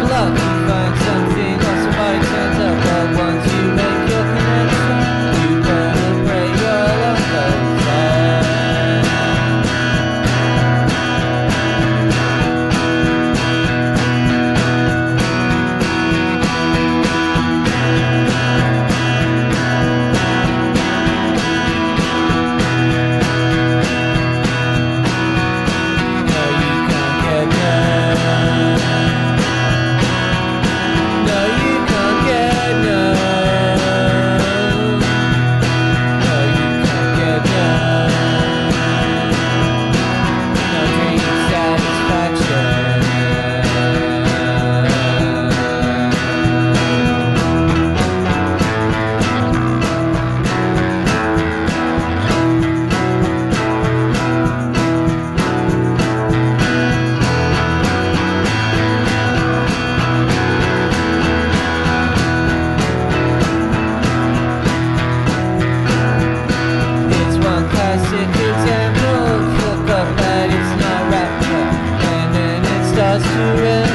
love. surrender.